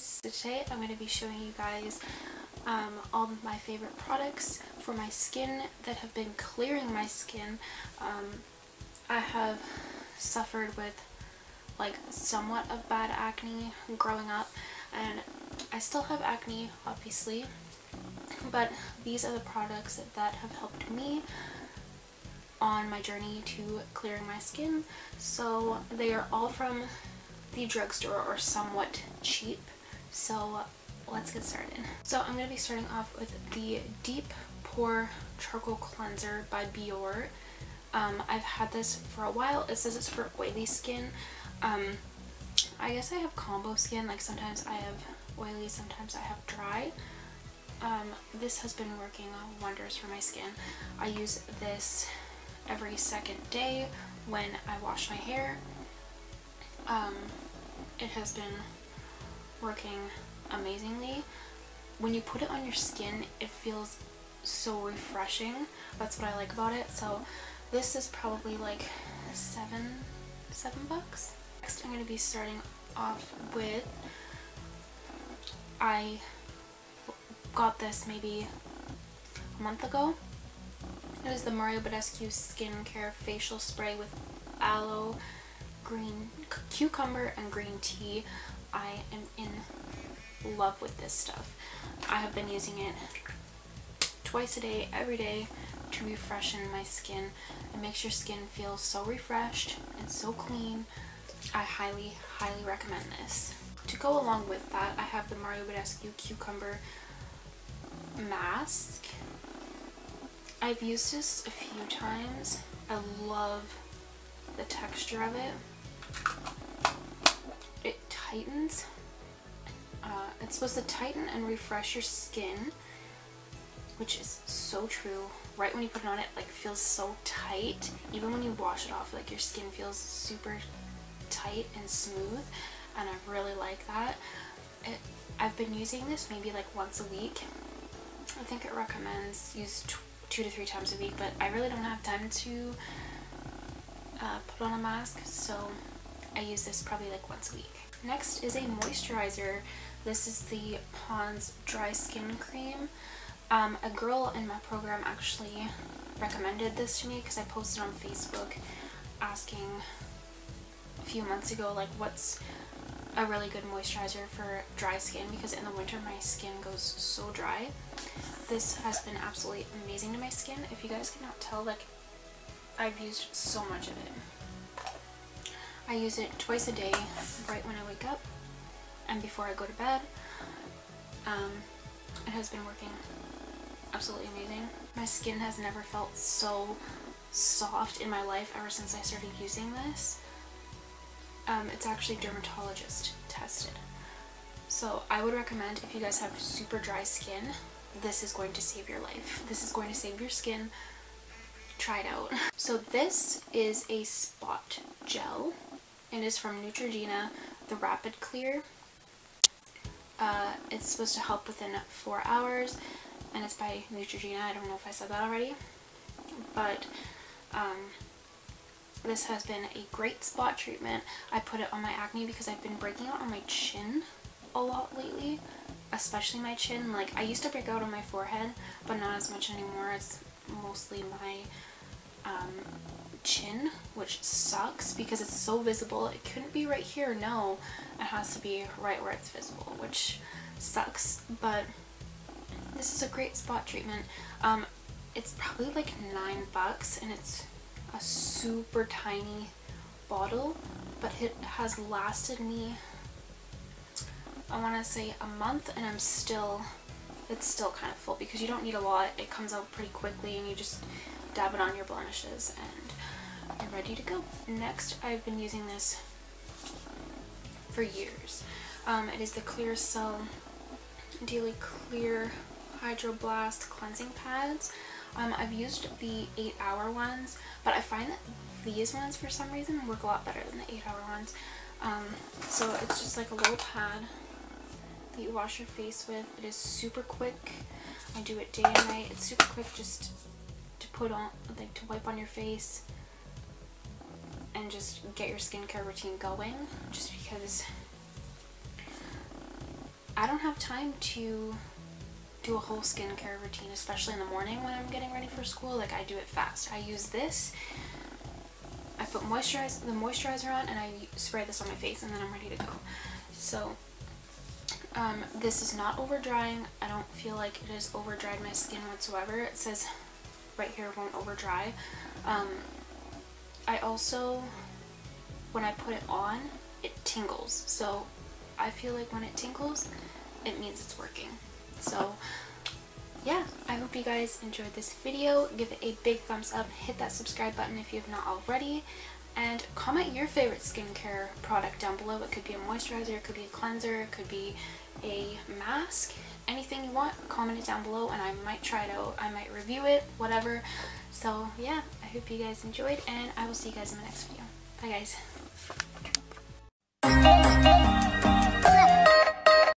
guys! So today I'm going to be showing you guys um, all of my favorite products for my skin that have been clearing my skin. Um, I have suffered with like somewhat of bad acne growing up and I still have acne obviously but these are the products that have helped me on my journey to clearing my skin so they are all from the drugstore or somewhat cheap. So let's get started. So I'm going to be starting off with the Deep Pore Charcoal Cleanser by Biore. Um, I've had this for a while. It says it's for oily skin. Um, I guess I have combo skin. Like sometimes I have oily, sometimes I have dry. Um, this has been working wonders for my skin. I use this every second day when I wash my hair um, it has been working amazingly. When you put it on your skin, it feels so refreshing. That's what I like about it. So this is probably like seven, seven bucks. Next, I'm going to be starting off with, I got this maybe a month ago. It is the Mario Badescu Skincare Facial Spray with Aloe green cucumber and green tea. I am in love with this stuff. I have been using it twice a day, every day to refreshen my skin. It makes your skin feel so refreshed and so clean. I highly, highly recommend this. To go along with that, I have the Mario Badescu Cucumber Mask. I've used this a few times. I love the texture of it it tightens. Uh, it's supposed to tighten and refresh your skin, which is so true. Right when you put it on, it like feels so tight. Even when you wash it off, like your skin feels super tight and smooth, and I really like that. It, I've been using this maybe like once a week. I think it recommends use two to three times a week, but I really don't have time to uh, put on a mask, so I use this probably like once a week. Next is a moisturizer. This is the Pond's Dry Skin Cream. Um, a girl in my program actually recommended this to me because I posted on Facebook asking a few months ago like what's a really good moisturizer for dry skin because in the winter my skin goes so dry. This has been absolutely amazing to my skin. If you guys cannot tell, like I've used so much of it. I use it twice a day, right when I wake up and before I go to bed. Um, it has been working absolutely amazing. My skin has never felt so soft in my life ever since I started using this. Um, it's actually dermatologist tested. So I would recommend if you guys have super dry skin, this is going to save your life. This is going to save your skin. Try it out. So this is a spot gel. It is from Neutrogena, the Rapid Clear. Uh, it's supposed to help within 4 hours, and it's by Neutrogena. I don't know if I said that already. But um, this has been a great spot treatment. I put it on my acne because I've been breaking out on my chin a lot lately. Especially my chin. Like, I used to break out on my forehead, but not as much anymore. It's mostly my um, chin, which sucks because it's so visible. It couldn't be right here, no. It has to be right where it's visible, which sucks. But this is a great spot treatment. Um, it's probably like nine bucks and it's a super tiny bottle, but it has lasted me, I want to say a month and I'm still, it's still kind of full because you don't need a lot. It comes out pretty quickly and you just dab it on your blemishes and you're ready to go. Next, I've been using this for years. Um, it is the Clearasil Daily Clear Hydroblast Cleansing Pads. Um, I've used the 8 hour ones, but I find that these ones for some reason work a lot better than the 8 hour ones. Um, so it's just like a little pad that you wash your face with. It is super quick. I do it day and night. It's super quick just to put on, like to wipe on your face and just get your skincare routine going just because I don't have time to do a whole skincare routine, especially in the morning when I'm getting ready for school. Like I do it fast. I use this. I put moisturize the moisturizer on and I spray this on my face and then I'm ready to go. So um, this is not over drying. I don't feel like it has over dried my skin whatsoever. It says right here won't over dry. Um, I also, when I put it on, it tingles. So I feel like when it tingles, it means it's working. So yeah, I hope you guys enjoyed this video. Give it a big thumbs up. Hit that subscribe button if you have not already. And comment your favorite skincare product down below. It could be a moisturizer, it could be a cleanser, it could be a mask. Anything you want, comment it down below and I might try it out. I might review it, whatever. So yeah, I hope you guys enjoyed and I will see you guys in the next video. Bye guys.